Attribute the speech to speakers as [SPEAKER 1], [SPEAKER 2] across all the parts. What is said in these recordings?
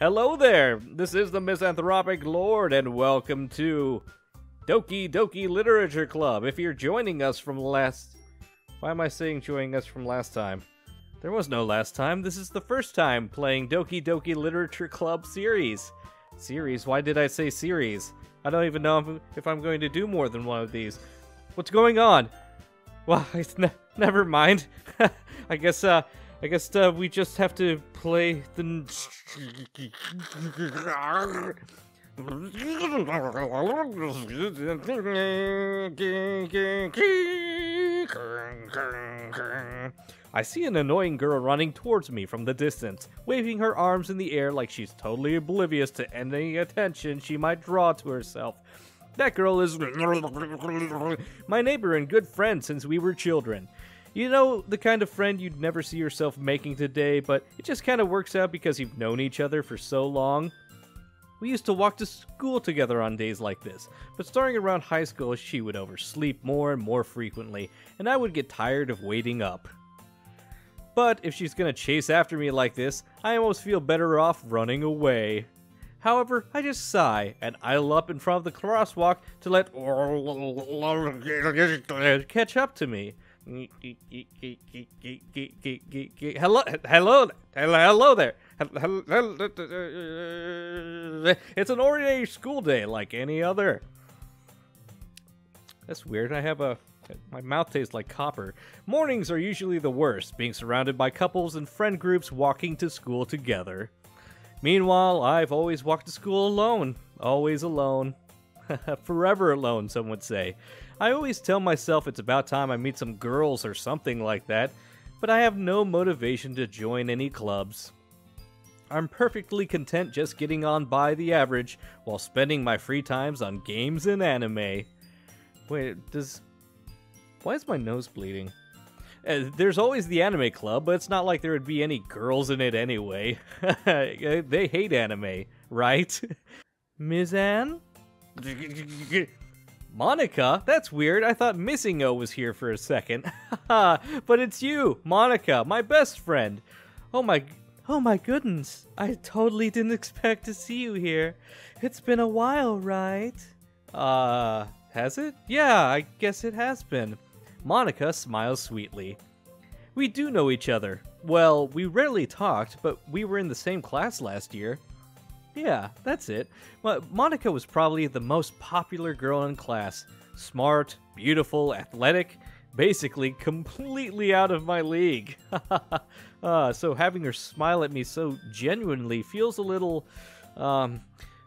[SPEAKER 1] Hello there! This is the Misanthropic Lord, and welcome to Doki Doki Literature Club. If you're joining us from last. Why am I saying joining us from last time? There was no last time. This is the first time playing Doki Doki Literature Club series. Series? Why did I say series? I don't even know if I'm going to do more than one of these. What's going on? Well, ne- never mind. I guess, uh, I guess uh, we just have to play the. I see an annoying girl running towards me from the distance, waving her arms in the air like she's totally oblivious to any attention she might draw to herself. That girl is my neighbor and good friend since we were children. You know, the kind of friend you'd never see yourself making today, but it just kind of works out because you've known each other for so long. We used to walk to school together on days like this, but starting around high school, she would oversleep more and more frequently, and I would get tired of waiting up. But if she's gonna chase after me like this, I almost feel better off running away. However, I just sigh and idle up in front of the crosswalk to let catch up to me. Hello, hello, hello there. It's an ordinary school day like any other. That's weird. I have a. My mouth tastes like copper. Mornings are usually the worst, being surrounded by couples and friend groups walking to school together. Meanwhile, I've always walked to school alone. Always alone. Forever alone, some would say. I always tell myself it's about time I meet some girls or something like that, but I have no motivation to join any clubs. I'm perfectly content just getting on by the average while spending my free times on games and anime. Wait, does. Why is my nose bleeding? Uh, there's always the anime club, but it's not like there would be any girls in it anyway. they hate anime, right? Ms. Anne? Monika? That's weird. I thought Missing O was here for a second. but it's you, Monika, my best friend. Oh my Oh my goodness. I totally didn't expect to see you here. It's been a while, right? Uh, has it? Yeah, I guess it has been. Monika smiles sweetly. We do know each other. Well, we rarely talked, but we were in the same class last year. Yeah, that's it. Well, Monika was probably the most popular girl in class. Smart, beautiful, athletic, basically completely out of my league. uh, so having her smile at me so genuinely feels a little. Um,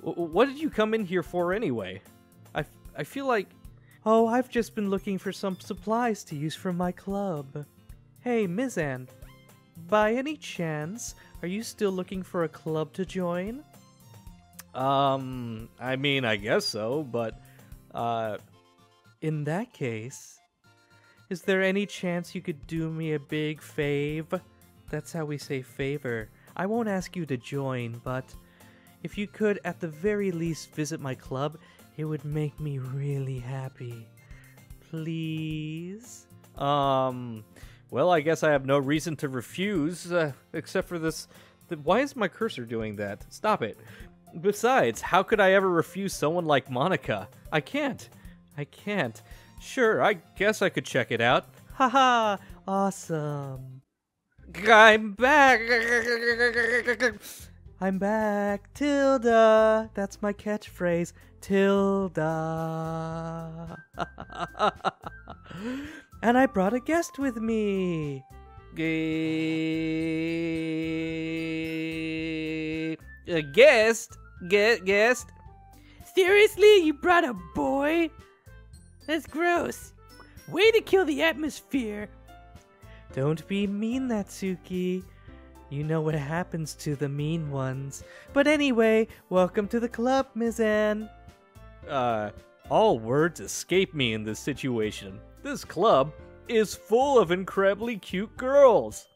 [SPEAKER 1] what did you come in here for anyway? I, I feel like. Oh, I've just been looking for some supplies to use for my club. Hey, Mizan, by any chance, are you still looking for a club to join? Um, I mean, I guess so, but, uh, in that case, is there any chance you could do me a big fave? That's how we say favor. I won't ask you to join, but if you could at the very least visit my club, it would make me really happy. Please? Um, well, I guess I have no reason to refuse, uh, except for this. Why is my cursor doing that? Stop it. Besides, how could I ever refuse someone like Monika? I can't. I can't. Sure, I guess I could check it out. Haha, awesome. I'm back. I'm back, Tilda. That's my catchphrase, Tilda. and I brought a guest with me. A guest? Get guest?
[SPEAKER 2] Seriously, you brought a boy? That's gross. Way to kill the atmosphere.
[SPEAKER 3] Don't be mean, Natsuki. You know what happens to the mean ones. But anyway, welcome to the club, Ms. Anne.
[SPEAKER 1] Uh, all words escape me in this situation. This club is full of incredibly cute girls.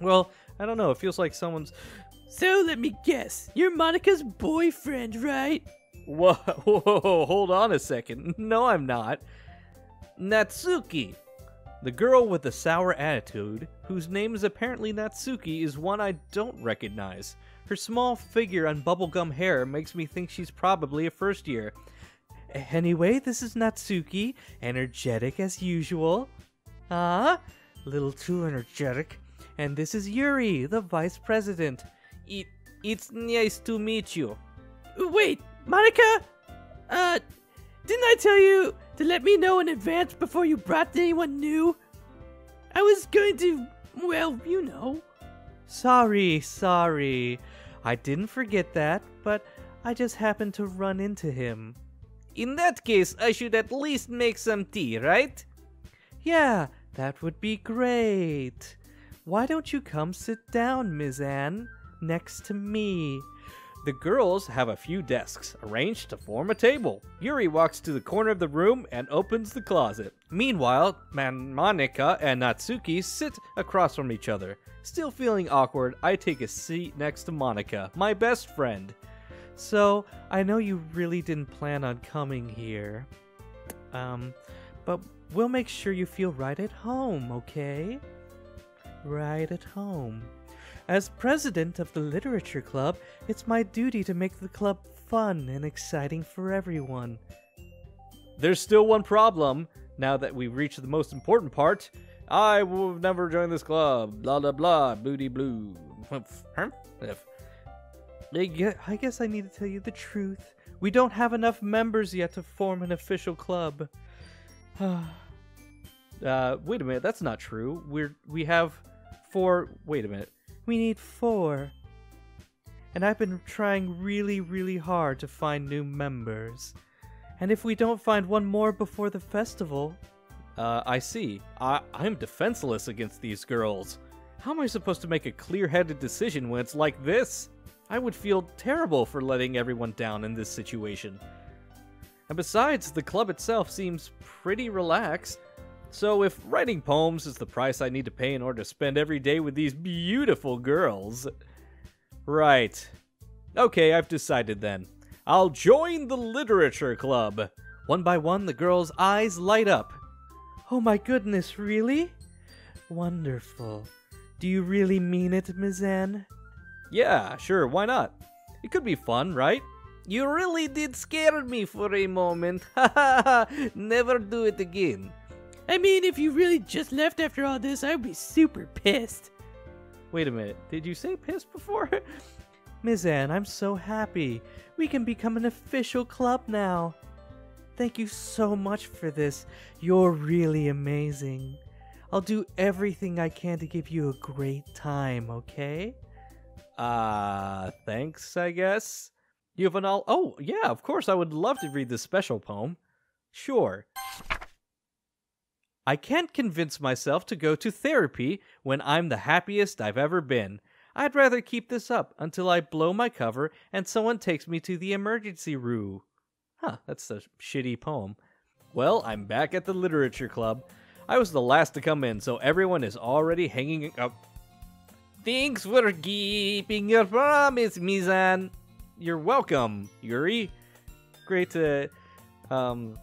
[SPEAKER 1] Well, I don't know, it feels like someone's
[SPEAKER 2] so let me guess, you're Monika's boyfriend, right?
[SPEAKER 1] Whoa, whoa, hold on a second. No, I'm not. Natsuki. The girl with the sour attitude, whose name is apparently Natsuki, is one I don't recognize. Her small figure and bubblegum hair makes me think she's probably a first year.
[SPEAKER 3] Anyway, this is Natsuki, energetic as usual. Ah, little too energetic. And this is Yuri, the vice president.
[SPEAKER 1] It, it's nice to meet you.
[SPEAKER 2] Wait, Monika? Uh, didn't I tell you to let me know in advance before you brought anyone new? I was going to, well, you know.
[SPEAKER 3] Sorry, sorry. I didn't forget that, but I just happened to run into him.
[SPEAKER 1] In that case, I should at least make some tea, right?
[SPEAKER 3] Yeah, that would be great. Why don't you come sit down, Ms. Anne, next to me?
[SPEAKER 1] The girls have a few desks arranged to form a table. Yuri walks to the corner of the room and opens the closet. Meanwhile, Monika and Natsuki sit across from each other. Still feeling awkward, I take a seat next to Monika, my best friend.
[SPEAKER 3] So, I know you really didn't plan on coming here. Um, but we'll make sure you feel right at home, okay? Right at home. As president of the Literature Club, it's my duty to make the club fun and exciting for everyone.
[SPEAKER 1] There's still one problem. Now that we've reached the most important part, I will never join this club. Blah blah blah. Booty blue.
[SPEAKER 3] I gue- I guess I need to tell you the truth. We don't have enough members yet to form an official club.
[SPEAKER 1] Uh, wait a minute. That's not true. We're we have four. Wait a minute.
[SPEAKER 3] We need four. And I've been trying really, really hard to find new members. And if we don't find one more before the festival,
[SPEAKER 1] Uh, I see. I I'm defenseless against these girls. How am I supposed to make a clear-headed decision when it's like this? I would feel terrible for letting everyone down in this situation. And besides, the club itself seems pretty relaxed. So if writing poems is the price I need to pay in order to spend every day with these beautiful girls. Right. Okay, I've decided then. I'll join the literature club. One by one, the girls' eyes light up.
[SPEAKER 3] oh my goodness, really? Wonderful. Do you really mean it, Ms. Anne?
[SPEAKER 1] Yeah, sure, why not? It could be fun, right? You really did scare me for a moment. Ha ha ha! Never do it again.
[SPEAKER 2] I mean, if you really just left after all this, I would be super pissed.
[SPEAKER 1] Wait a minute, did you say pissed before?
[SPEAKER 3] Ms. Anne, I'm so happy. We can become an official club now. Thank you so much for this. You're really amazing. I'll do everything I can to give you a great time, okay?
[SPEAKER 1] Uh, thanks, I guess. You have an all. Oh, yeah, of course, I would love to read this special poem. Sure. I can't convince myself to go to therapy when I'm the happiest I've ever been. I'd rather keep this up until I blow my cover and someone takes me to the emergency room. Huh, that's a shitty poem. Well, I'm back at the literature club. I was the last to come in, so everyone is already hanging up. Thanks for keeping your promise, Mizan. You're welcome, Yuri. Great to. Um,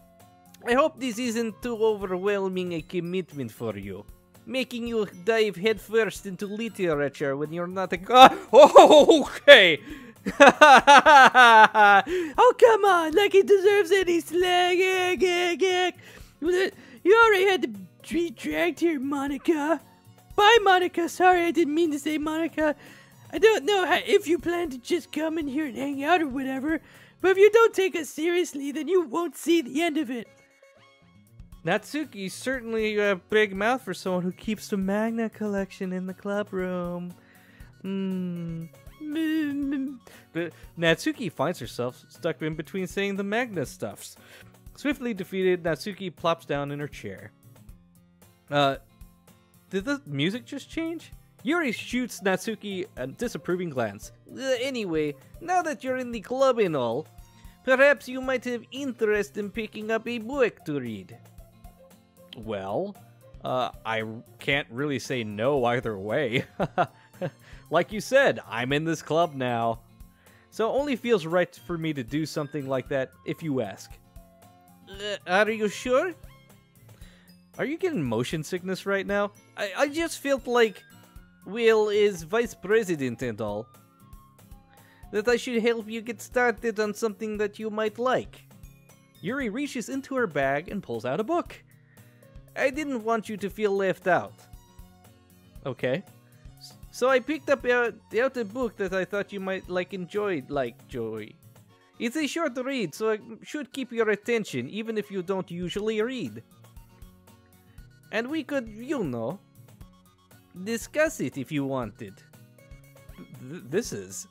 [SPEAKER 1] I hope this isn't too overwhelming a commitment for you. Making you dive headfirst into literature when you're not a. Oh, okay!
[SPEAKER 2] Oh, come on, like he deserves any slag. You already had to be dragged here, Monika. Bye, Monika. Sorry, I didn't mean to say Monika. I don't know how, if you plan to just come in here and hang out or whatever, but if you don't take us seriously, then you won't see the end of it.
[SPEAKER 3] Natsuki certainly a big mouth for someone who keeps the Magna collection in the club room.
[SPEAKER 2] Mm,
[SPEAKER 1] But Natsuki finds herself stuck in between saying the Magna stuffs. Swiftly defeated, Natsuki plops down in her chair. Uh, did the music just change? Yuri shoots Natsuki a disapproving glance. "Uh, anyway, now that you're in the club and all, perhaps you might have interest in picking up a book to read. Well, uh, I can't really say no either way. like you said, I'm in this club now. So it only feels right for me to do something like that if you ask. Uh, are you sure? Are you getting motion sickness right now? I, I just felt like Will is vice president and all. that I should help you get started on something that you might like. Yuri reaches into her bag and pulls out a book. I didn't want you to feel left out. Okay. So I picked up out, out a book that I thought you might like enjoy, like Joey. It's a short read, so it should keep your attention even if you don't usually read. And we could, you know, discuss it if you wanted. Th this is...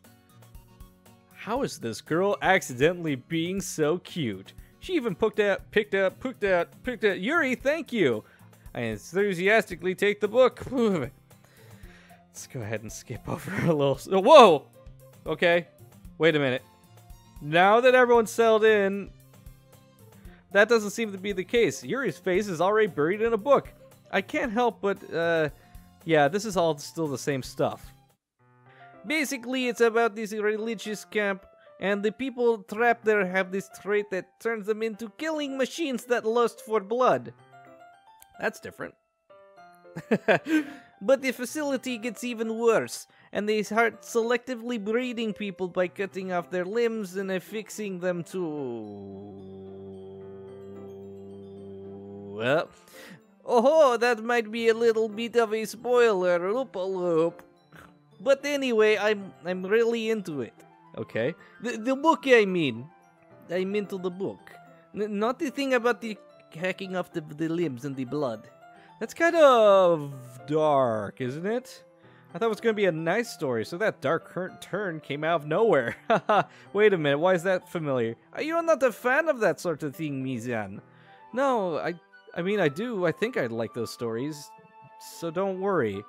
[SPEAKER 1] How is this girl accidentally being so cute? She even picked up, picked up, picked up, picked up. Yuri, thank you! I enthusiastically take the book. Let's go ahead and skip over a little. Whoa! Okay. Wait a minute. Now that everyone's settled in, that doesn't seem to be the case. Yuri's face is already buried in a book. I can't help but, uh, yeah, this is all still the same stuff. Basically, it's about this religious camp, and the people trapped there have this trait that turns them into killing machines that lust for blood. That's different. but the facility gets even worse, and they start selectively breeding people by cutting off their limbs and affixing them to. Well, oh, that might be a little bit of a spoiler, loop a loop. But anyway, I'm I'm really into it. Okay, the the book I mean, I'm to the book, N not the thing about the hacking off the the limbs and the blood. That's kind of dark, isn't it? I thought it was going to be a nice story, so that dark turn came out of nowhere. Wait a minute, why is that familiar? Are You're not a fan of that sort of thing, Mizan. No, I I mean, I do. I think I like those stories. So don't worry.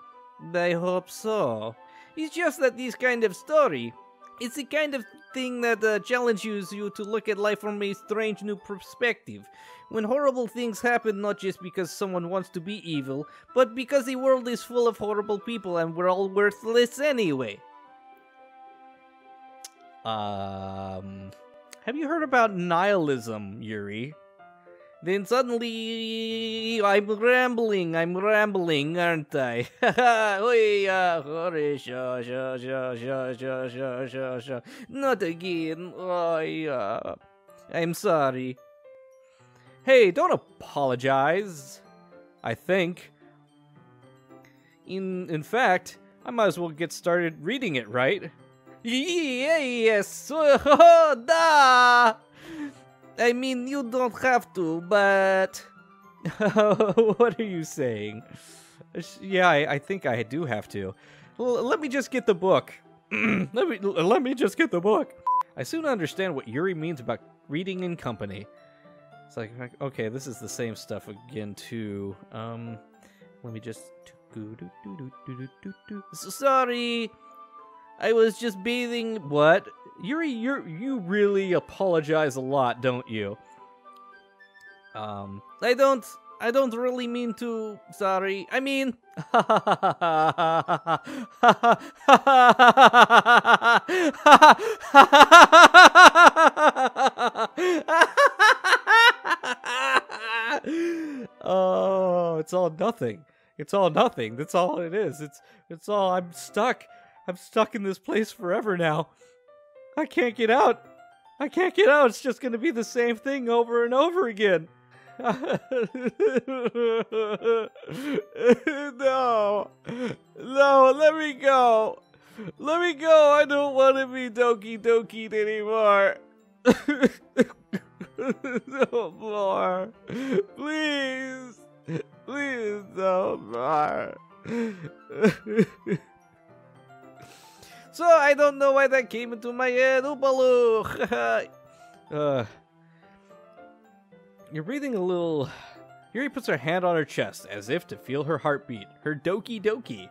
[SPEAKER 1] I hope so. It's just that this kind of story, it's the kind of thing that uh, challenges you to look at life from a strange new perspective. When horrible things happen not just because someone wants to be evil, but because the world is full of horrible people and we're all worthless anyway. Um, have you heard about nihilism, Yuri? Then suddenly, I'm rambling, I'm rambling, aren't I? Not again. Oh, I'm sorry. Hey, don't apologize. I think. In in fact, I might as well get started reading it, right? Yes, da. I mean, you don't have to, but what are you saying? Yeah, I, I, think I do have to. L let me just get the book. let me let me just get the book. I soon understand what Yuri means about reading in company. It's like, okay, this is the same stuff again too. Um, let me just. Sorry, I was just bathing. What? Yuri, you you really apologize a lot, don't you? Um, I don't. I don't really mean to. Sorry. I mean. oh, it's all nothing. It's all nothing. That's all it is. It's it's all I'm stuck. I'm stuck in this place forever now. I can't get out. I can't get out. It's just going to be the same thing over and over again. no. No, let me go. Let me go. I don't want to be Doki Doki anymore. no more. Please. Please, no more. So I don't know why that came into my head. Oopaloo! uh, you're breathing a little. Yuri puts her hand on her chest as if to feel her heartbeat. Her doki doki.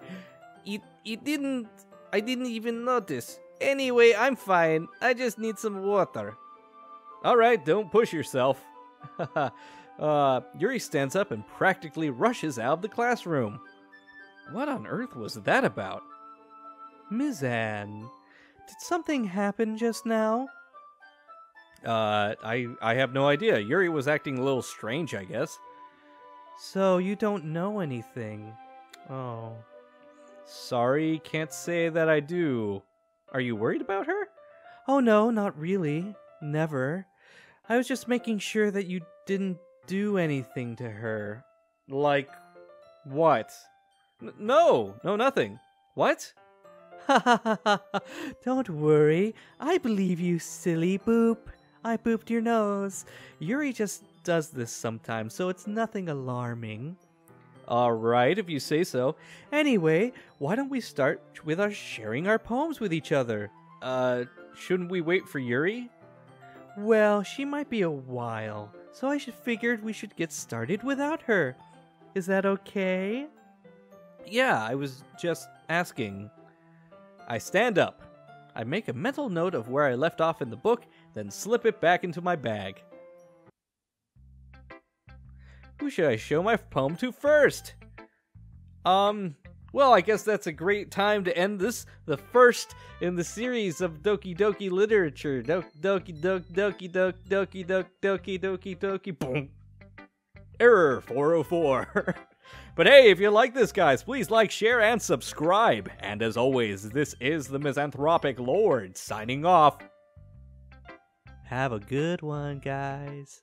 [SPEAKER 1] It it didn't. I didn't even notice. Anyway, I'm fine. I just need some water. All right, don't push yourself. uh, Yuri stands up and practically rushes out of the classroom. What on earth was that about?
[SPEAKER 3] Mizan, did something happen just now?
[SPEAKER 1] Uh, I I have no idea. Yuri was acting a little strange, I guess.
[SPEAKER 3] So you don't know anything? Oh.
[SPEAKER 1] Sorry, can't say that I do. Are you worried about her?
[SPEAKER 3] Oh no, not really. Never. I was just making sure that you didn't do anything to her.
[SPEAKER 1] Like, what? N- no, no, nothing. What?
[SPEAKER 3] Don't worry. I believe you, silly boop. I booped your nose. Yuri just does this sometimes, so it's nothing alarming.
[SPEAKER 1] Alright, if you say so.
[SPEAKER 3] Anyway, why don't we start with our sharing our poems with each other?
[SPEAKER 1] Uh, shouldn't we wait for Yuri?
[SPEAKER 3] Well, she might be a while, so I should figured we should get started without her. Is that okay?
[SPEAKER 1] Yeah, I was just asking. I stand up. I make a mental note of where I left off in the book, then slip it back into my bag. Who should I show my poem to first? Um, well, I guess that's a great time to end this, the first in the series of Doki Doki literature. Doki Doki Doki Doki Doki Doki Doki Doki Doki Boom. Error 404. but hey, if you like this, guys, please like, share, and subscribe. And as always, this is the Misanthropic Lord signing off.
[SPEAKER 3] Have a good one, guys.